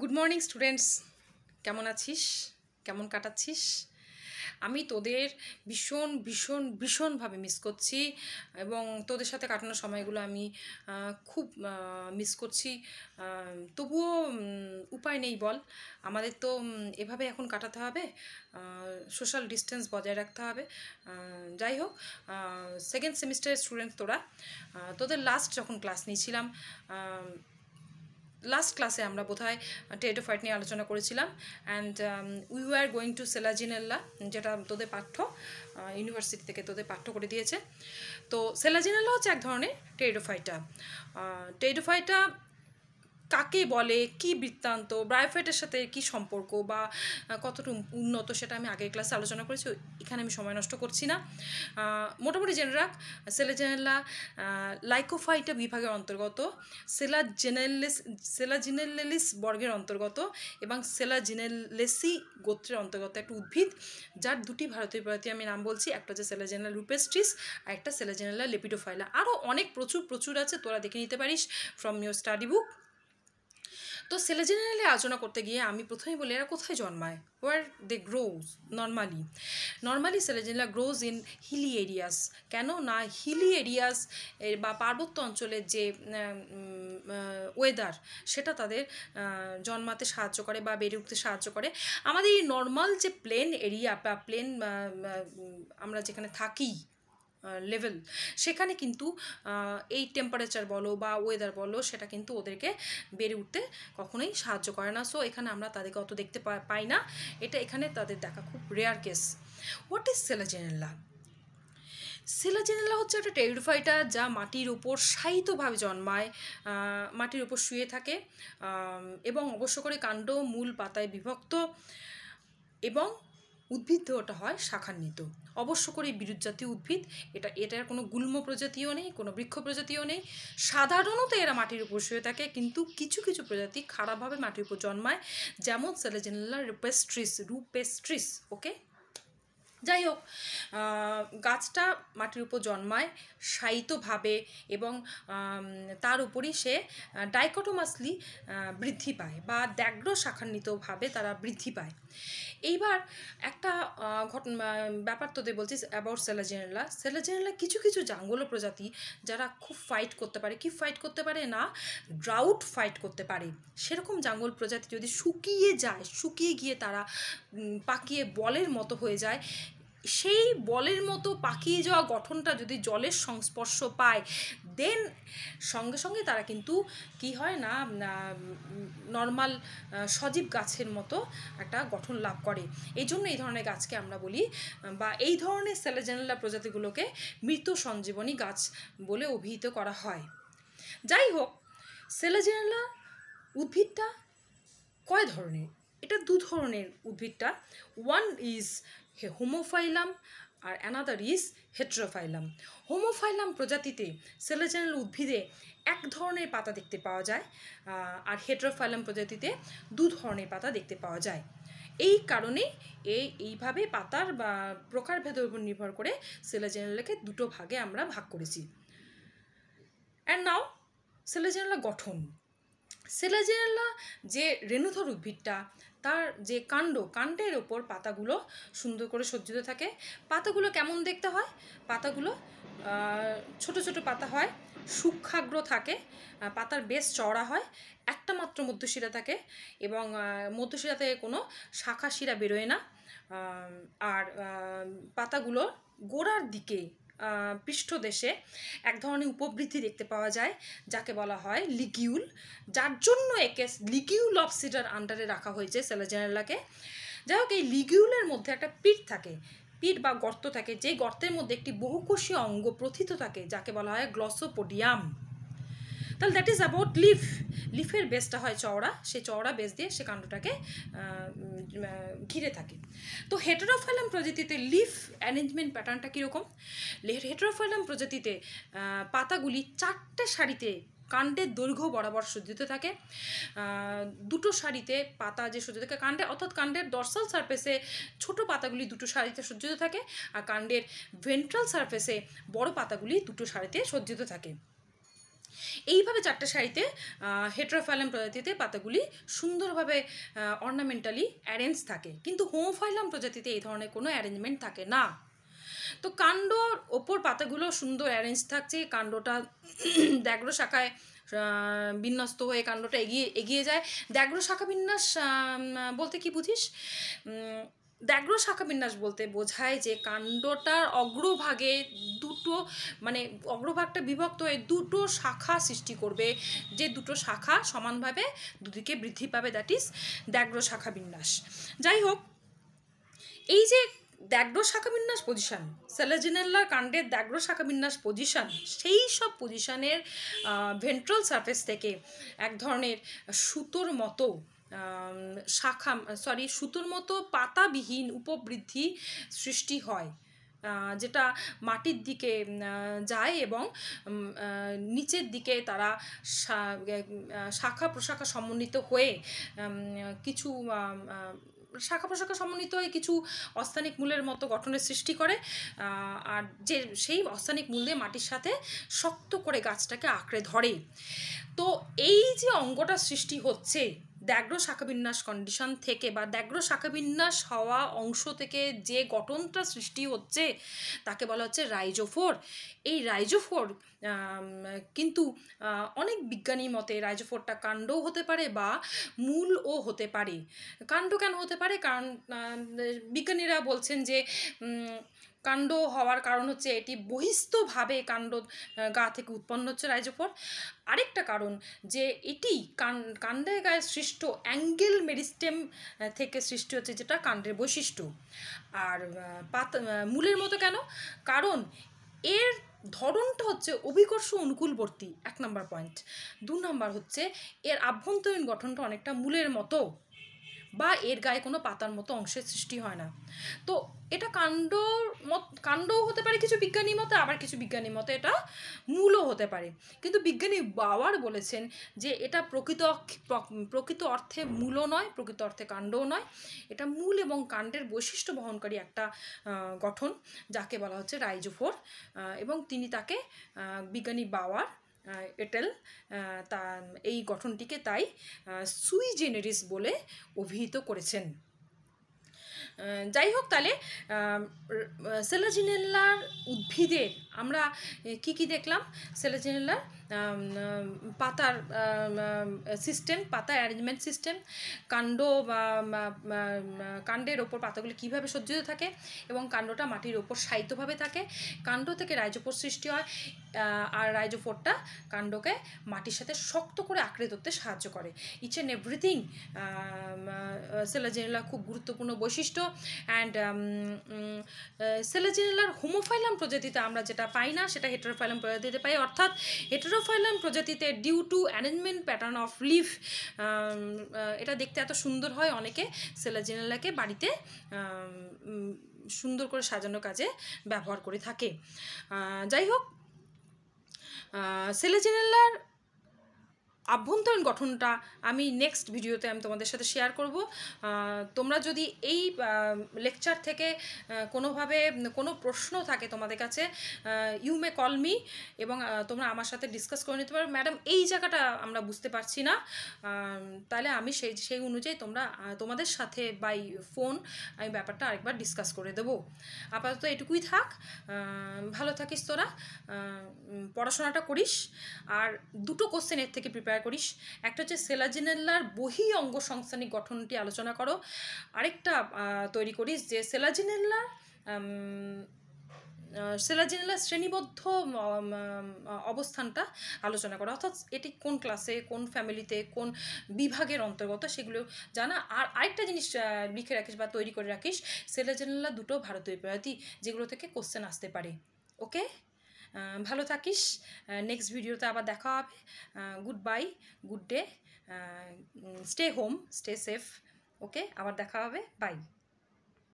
Good morning students কেমন আছিস? কেমন কাটাচ্ছিস? আমি তোদের ভীষণ ভীষণ, ভীষণভাবে মিস করছি এবং তোদের সাথে কাটানোর সময়গুলো আমি খুব মিস করছি। তবুও উপায় নেই বল। আমাদের তো এভাবে এখন কাটাতে হবে। সোশ্যাল ডিস্টেন্স বজায় রাখতে হবে। যাই হোক সেকেন্ড সেমিস্টারের স্টুডেন্ট তোরা। তোদের লাস্ট যখন ক্লাস নিয়েছিলাম লাস্ট ক্লাসে আমরা বোধহয় টেটোফাইট নিয়ে আলোচনা করেছিলাম। And we are going to Selaginella যেটা তোদের পাঠ্য ইউনিভার্সিটি থেকে তোদের পাঠ্য করে দিয়েছে। তো সেলাজিনেল্লা হচ্ছে এক ধরনের টেডোফাইটা টেডোফাইটা কাকে বলে, কি বৃত্তান্ত ব্রায়োফাইটের সাথে কি সম্পর্ক বা কতটুকু উন্নত সেটা আমি আগের ক্লাসে আলোচনা করেছি, এখানে আমি সময় নষ্ট করছি না। মোটামুটি জেনে রাখ সেলেজেনেলা লাইকোফাইটা বিভাগের অন্তর্গত সেলা জেনেলিস সেলাজিনেলিস বর্গের অন্তর্গত এবং সেলাজিনেলেসি গোত্রের অন্তর্গত একটা উদ্ভিদ, যার দুটি ভারতীয় প্রজাতি আমি নাম বলছি, একটা হচ্ছে সেলাজেনালা রুপেস্ট্রিস আর একটা সেলাজেনালা লেপিডোফাইলা আরও অনেক প্রচুর প্রচুর আছে, তোরা দেখে নিতে পারিস ফ্রম ইউর স্টাডি বুক তো সেলেজেনারে আলোচনা করতে গিয়ে আমি প্রথমেই বলি, এরা কোথায় জন্মায়? Where they grows normally normally selaginella grows in hilly areas কেন? না হিলি এরিয়াস এর বা পার্বত্য অঞ্চলের যে ওয়েদার সেটা তাদের জন্মাতে সাহায্য করে বা বেড়ে উঠতে সাহায্য করে। আমাদের এই নর্মাল যে প্লেন এরিয়া বা প্লেন আমরা যেখানে থাকি লেভেল সেখানে কিন্তু এই টেম্পারেচার বলো বা ওয়েদার বলো, সেটা কিন্তু ওদেরকে বেড়ে উঠতে কখনোই সাহায্য করে না। সো এখানে আমরা তাদেরকে অত দেখতে পাই না। এটা এখানে তাদের দেখা খুব rare case what is selaginella selaginella হচ্ছে একটা টেরিডোফাইটা যা মাটির উপর শায়িতভাবে জন্মায় মাটির উপর শুয়ে থাকে এবং অবশ্য করে কাণ্ড মূল পাতায় বিভক্ত এবং উদ্ভিদ ওটা হয় শাখান্বিত। অবশ্য করে বিরুৎ জাতীয় উদ্ভিদ, এটা, এটার কোনো গুল্ম প্রজাতিও নেই, কোনো বৃক্ষ প্রজাতিও নেই। সাধারণত এরা মাটির উপর শুয়ে থাকে, কিন্তু কিছু কিছু প্রজাতি খারাপভাবে মাটির উপর জন্মায়। যেমন সেলেজেনেলা রুপেস্ট্রিস রুপেস্ট্রিস ওকে যাই হোক গাছটা মাটির উপর জন্মায় শায়িতভাবে এবং তার উপরই সে ডাইকটোমাসলি বৃদ্ধি পায় বা দ্যাগ্র শাখান্বিতভাবে তারা বৃদ্ধি পায়। এইবার একটা ঘটনা ব্যাপার তোদের বলছি অ্যাবাউট সেলাজেনেলা সেলাজেনেলা কিছু কিছু জাঙ্গল প্রজাতি যারা খুব ফাইট করতে পারে। কি ফাইট করতে পারে না? ড্রাউট ফাইট করতে পারে। সেরকম জাঙ্গল প্রজাতি যদি শুকিয়ে যায়, শুকিয়ে গিয়ে তারা পাকিয়ে বলের মতো হয়ে যায় সেই বলের মতো পাকিয়ে যাওয়া গঠনটা যদি জলের সংস্পর্শ পায় দেন সঙ্গে সঙ্গে তারা কিন্তু কি হয় না নর্মাল সজীব গাছের মতো একটা গঠন লাভ করে। এই জন্য এই ধরনের গাছকে আমরা বলি, বা এই ধরনের সেলেজেনেলা প্রজাতিগুলোকে মৃত সঞ্জীবনী গাছ বলে অভিহিত করা হয়। যাই হোক, সেলেজেনেলা উদ্ভিদটা কয় ধরনের? এটা দু ধরনের উদ্ভিদটা। ওয়ান ইজ হোমোফাইলাম আর অ্যানাদার ইজ হেট্রোফাইলাম হোমোফাইলাম প্রজাতিতে সেলেজেনাল উদ্ভিদে এক ধরনের পাতা দেখতে পাওয়া যায় আর হেট্রোফাইলাম প্রজাতিতে দু ধরনের পাতা দেখতে পাওয়া যায়। এই কারণে এই এইভাবে পাতার বা প্রকারভেদের উপর নির্ভর করে সেলেজেনালকে দুটো ভাগে আমরা ভাগ করেছি। অ্যান্ড নাও সেলেজেনালা গঠন। সেলাজেনালা যে রেণুধর উদ্ভিদটা তার যে কাণ্ড, কাণ্ডের ওপর পাতাগুলো সুন্দর করে সজ্জিত থাকে। পাতাগুলো কেমন দেখতে হয়? পাতাগুলো ছোট ছোট পাতা হয় সূক্ষাগ্র থাকে পাতার বেশ চওড়া হয়, একটা মাত্র মধ্যশিরা থাকে এবং মধ্যশিরা থেকে কোনো শাখা শিরা বেরোয় না। আর পাতাগুলো গোড়ার দিকে পৃষ্ঠদেশে এক ধরনের উপবৃদ্ধি দেখতে পাওয়া যায়, যাকে বলা হয় লিগিউল। যার জন্য একে লিগিউল অফ সিডার আন্ডারে রাখা হয়েছে সেলাজেনেলাকে যাই হোক, এই লিগিউলের মধ্যে একটা পিঠ থাকে। পিঠ বা গর্ত থাকে। যে গর্তের মধ্যে একটি বহুকোষীয় অঙ্গ প্রথিত থাকে, যাকে বলা হয় গ্লসোপোডিয়াম। তাহলে দ্যাট ইজ অ্যাবাউট লিফ লিফের বেসটা হয় চওড়া। সেই চওড়া বেস দিয়ে সে কাণ্ডটাকে ঘিরে থাকে। তো হেটেরোফাইলাম প্রজাতিতে লিফ অ্যারেঞ্জমেন্ট প্যাটার্নটা কীরকম? হেটেরোফাইলাম প্রজাতিতে পাতাগুলি চারটে সারিতে কাণ্ডের দৈর্ঘ্য বরাবর সজ্জিত থাকে। দুটো সারিতে পাতা যে সজ্জিত থাকে, কাণ্ডে, অর্থাৎ কাণ্ডের ডর্সাল সারফেসে ছোট পাতাগুলি দুটো সারিতে সজ্জিত থাকে, আর কাণ্ডের ভেন্ট্রাল সারফেসে বড় পাতাগুলি দুটো সারিতে সজ্জিত থাকে। এইভাবে চারটে শাড়িতে হেট্রোফাইলাম প্রজাতিতে পাতাগুলি সুন্দরভাবে অর্নামেন্টালি অ্যারেঞ্জ থাকে। কিন্তু হোমোফাইলাম প্রজাতিতে এই ধরনের কোনো অ্যারেঞ্জমেন্ট থাকে না। তো কাণ্ডর ওপর পাতাগুলো সুন্দর অ্যারেঞ্জ থাকছে, কাণ্ডটা দ্যাগ্র শাখায় বিন্যস্ত হয়ে কাণ্ডটা এগিয়ে এগিয়ে যায়। দ্যাগ্র শাখা বিন্যাস বলতে কি বুঝিস? দ্যাগ্র শাখা বিন্যাস বলতে বোঝায় যে কাণ্ডটার অগ্রভাগে দুটো মানে অগ্রভাগটা বিভক্ত হয়ে দুটো শাখা সৃষ্টি করবে, যে দুটো শাখা সমানভাবে দুদিকে বৃদ্ধি পাবে দ্যাট ইজ দ্যাগ্র শাখা বিন্যাস। যাই হোক, এই যে দ্যাগ্র শাখা বিন্যাস পজিশন সেলাজিনেল্লার কাণ্ডের দ্যাগ্র শাখা বিন্যাস পজিশন সেই সব পজিশনের ভেন্ট্রাল সারফেস থেকে এক ধরনের সুতোর মতো শাখা সরি সুতোর মতো পাতাবিহীন উপবৃদ্ধি সৃষ্টি হয়। যেটা মাটির দিকে যায় এবং নিচের দিকে তারা শাখা প্রশাখা সমন্বিত হয়ে কিছু শাখা প্রশাখা সমন্বিত হয়ে কিছু অস্থানিক মূলের মতো গঠনের সৃষ্টি করে আর যে, সেই অস্থানিক মূল দিয়ে মাটির সাথে শক্ত করে গাছটাকে আঁকড়ে ধরে। তো এই যে অঙ্গটা সৃষ্টি হচ্ছে দ্যাগ্র শাখাবিন্যাস কন্ডিশন থেকে বা দ্যাগ্র শাখাবিন্যাস হওয়া অংশ থেকে যে গঠনটা সৃষ্টি হচ্ছে, তাকে বলা হচ্ছে রাইজোফোর। এই রাইজোফোর কিন্তু অনেক বিজ্ঞানী মতে রাইজোফোরটা কাণ্ডও হতে পারে বা মূলও হতে পারে। কাণ্ড কেন হতে পারে? কারণ বিজ্ঞানীরা বলছেন যে কাণ্ড হওয়ার কারণ হচ্ছে এটি বহিস্থভাবে কাণ্ড গা থেকে উৎপন্ন হচ্ছে রাইজোফোর আরেকটা কারণ যে এটি কাণ্ডের গায়ে সৃষ্ট অ্যাঙ্গেল মেরিস্টেম থেকে সৃষ্টি হচ্ছে যেটা কাণ্ডের বৈশিষ্ট্য। আর পাতা মূলের মতো কেন? কারণ এর ধরনটা হচ্ছে অভিকর্ষ অনুকূলবর্তী, এক নম্বর পয়েন্ট। দু নম্বর হচ্ছে এর আভ্যন্তরীণ গঠনটা অনেকটা মূলের মতো। বা এর গায়ে কোনো পাতার মতো অংশের সৃষ্টি হয় না। তো এটা কাণ্ড মত, কাণ্ডও হতে পারে কিছু বিজ্ঞানী মতে, আবার কিছু বিজ্ঞানী মতে এটা মূলও হতে পারে। কিন্তু বিজ্ঞানী বাওয়ার বলেছেন যে এটা প্রকৃত প্রকৃত অর্থে মূলও নয়, প্রকৃত অর্থে কাণ্ডও নয়। এটা মূল এবং কাণ্ডের বৈশিষ্ট্য বহনকারী একটা গঠন, যাকে বলা হচ্ছে রাইজোফোর। এবং তিনি তাকে বিজ্ঞানী বাওয়ার এটেল তা, এই গঠনটিকে তাই সুই জেনেরিস বলে অভিহিত করেছেন। যাই হোক তাহলে সেলাজিনেল্লার উদ্ভিদের আমরা কি কি দেখলাম? সেলাজিনেল্লার পাতার সিস্টেম পাতা অ্যারেঞ্জমেন্ট সিস্টেম কাণ্ড কাণ্ডের ওপর পাতাগুলি কীভাবে সজ্জিত থাকে এবং কাণ্ডটা মাটির ওপর সাহিত্যভাবে থাকে। কাণ্ড থেকে রাইজোফোর সৃষ্টি হয় আর রাইজোফোরটা কাণ্ডকে মাটির সাথে শক্ত করে আঁকড়ে ধরতে সাহায্য করে। ইচ অ্যান্ড এভরিথিং সেলাজেনেলা খুব গুরুত্বপূর্ণ বৈশিষ্ট্য অ্যান্ড সেলাজেনেলার হোমোফাইলাম প্রজাতিতে আমরা যেটা পাই না, সেটা হেটারোফাইলাম প্রজাতিতে পাই। অর্থাৎ heterophyllum প্রজাতিতে due to arrangement pattern of leaf এটা দেখতে এত সুন্দর হয় অনেকে, সেলাজিনালাকে বাড়িতে সুন্দর করে সাজানো কাজে ব্যবহার করে থাকে। যাই হোক সেলেজেনেলার আভ্যন্তরীণ গঠনটা আমি নেক্সট ভিডিওতে আমি তোমাদের সাথে শেয়ার করব। তোমরা যদি এই লেকচার থেকে কোনোভাবে কোনো প্রশ্ন থাকে তোমাদের কাছে ইউ মে কল মি এবং তোমরা আমার সাথে ডিসকাস করে নিতে পারো। ম্যাডাম এই জায়গাটা আমরা বুঝতে পারছি না। তাহলে আমি সেই সেই অনুযায়ী তোমরা তোমাদের সাথে বাই ফোন আমি ব্যাপারটা আরেকবার ডিসকাস করে দেবো। আপাতত এটুকুই থাক। ভালো থাকিস তোরা। পড়াশোনাটা করিস। আর দুটো কোশ্চেন এর থেকে প্রিপেয়ার করিস। একটা হচ্ছে সেলাজিনেল্লার বহি অঙ্গ সংস্থানিক গঠনটি আলোচনা করো। আরেকটা তৈরি করিস যে সেলাজিনেল্লা সেলাজিনেল্লার শ্রেণীবদ্ধ অবস্থানটা আলোচনা করা। অর্থাৎ এটি কোন ক্লাসে কোন ফ্যামিলিতে কোন বিভাগের অন্তর্গত সেগুলো জানা। আর আরেকটা জিনিস লিখে রাখিস বা তৈরি করে রাখিস, সেলাজিনেল্লা দুটো ভারতীয় প্রজাতি যেগুলো থেকে কোশ্চেন আসতে পারে। ওকে ভালো থাকিস। নেক্সট ভিডিওতে আবার দেখা হবে। Good bye good day stay home stay safe okay আবার দেখা হবে বাই